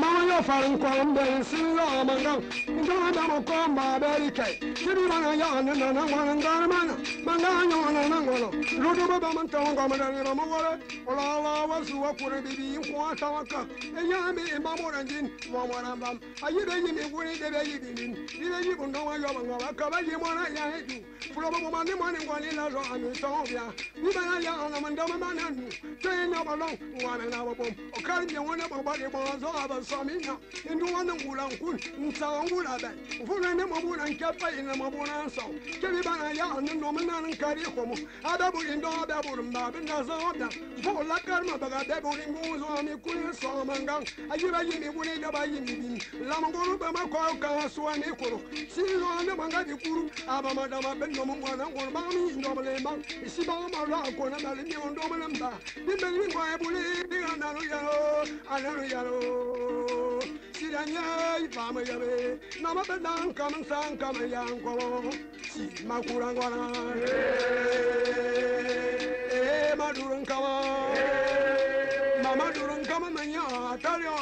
move farin kwan bai sin la mangan ndo da mo ko ma beri kai kiri bana ya na na na wana ngar mana manga nyo na na ngono rudu ba ba man ta ngo ma na ni mo wala ola la wa su wa kure bi bi ko ta wa ka e ya mi ma mo ran din mo mo ran bam ayi be yi mi wuri de be yi bi min di be yi bundo wa yo ba ngo ka ba yi mo na ya he du fulo mo ma ni mo ni ngwani la zo ami to bia ni ba ya man da ma ba wa na na ba bom o ka ni wona ba ba ba zo ba so mi ndu wana ngula nkun nta ngula ba fulo ne mo bu na nke pa ina mo bu na so. Ke bi ba na ya na no ma na nkari ko mo ada bu indo ada bu mba bi na zo da fo la kar ma ba ga de bu ngu zo mi ku ni so ma ngang ayi ba yi mi bu ni ba yi mi bin la mo ngulu ba ma ko ka so mi kuro si zo ne ma di kuru aba ma da ma ben no mo na ngulu ba mi ndo ma le ma si ba ma ra ko na da ndo ma mba di be ni ko bu ni na no ya ro ana no ya ro si da nya i ba ma ya be na ma be dan kam san kam ya ko si ma kura ngwana eh ma durun kama mama durun kama na ya taryo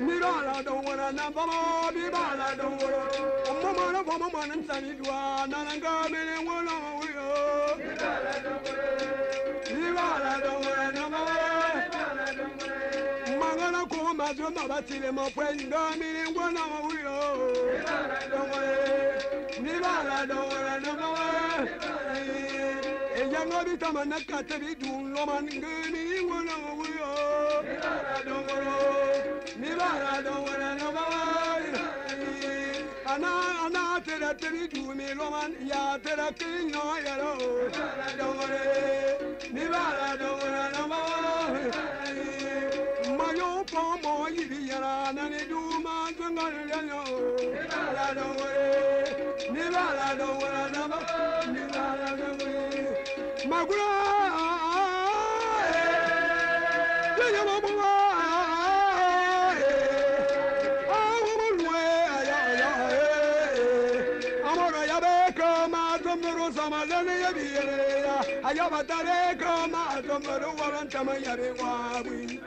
mira la don na ba ma bi ba la don wala amma ma na ba ma ma sani duwa na nan ga me ne wala wi mangana ko ma zo ma ba tile mo pe ndo mi ne wala wi yo ni ba la don wala na ba Eya ngobi tama na kate bi dun lo man ngini wala wi yo ni ba la don wala na ba ana ana tera teri du mi lo man ya tera ki no ya ro du ma zanga ya no la dongore ni ba la dongore na ba ni ba la dongore ma gura ya ya ma kama tomoro warantama yabe wabwi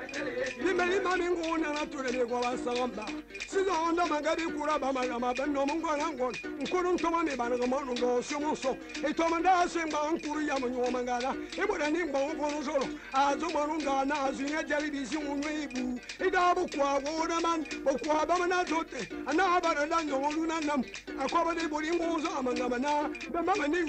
limeli mami ngona natulele kwa basamba sizonda magari kura ba magama benno mungona ngon nkuru ntoma me bana nkuru ya munyo mangala ibora ni ngba ngono solo azo monunga na azinga jali bisi munyibu. Idabo kwa gona man okwa ba na nyoluna nam akoba de bolingo zo amangama na be mama ni